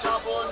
trouble